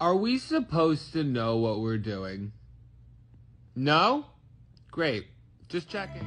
Are we supposed to know what we're doing? No? Great. Just checking.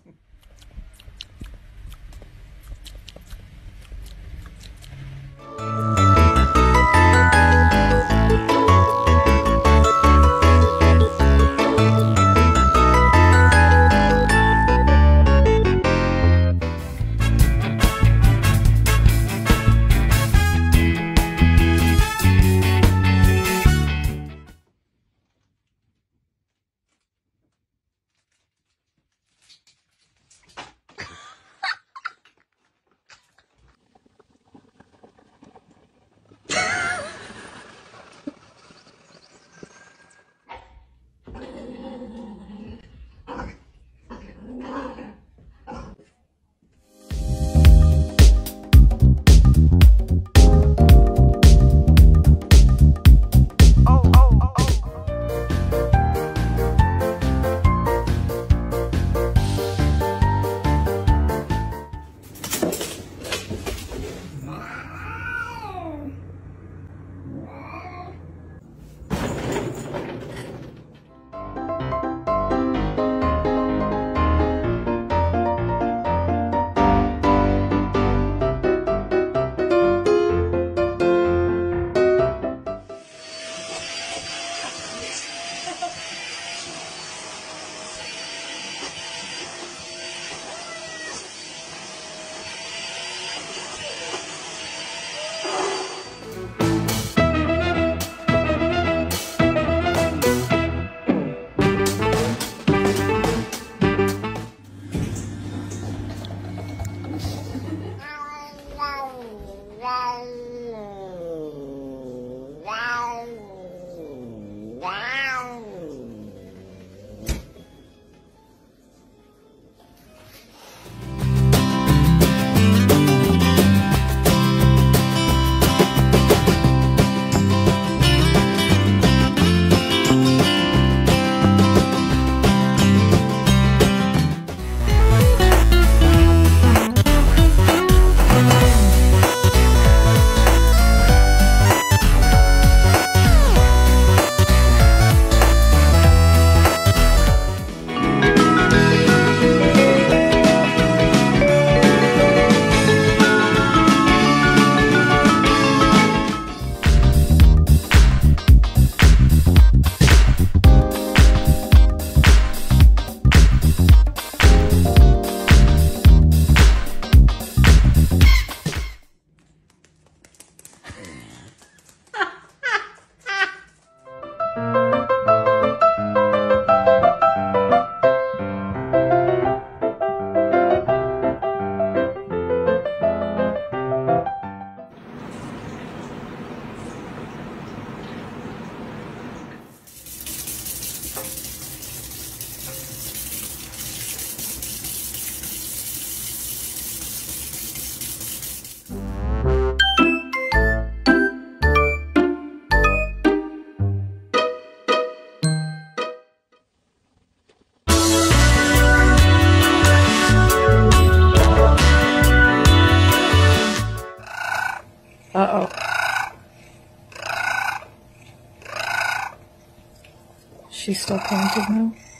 still painted now?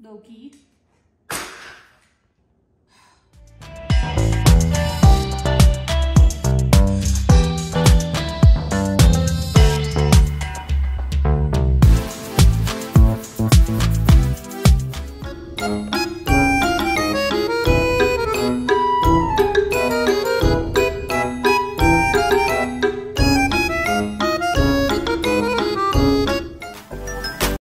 Loki.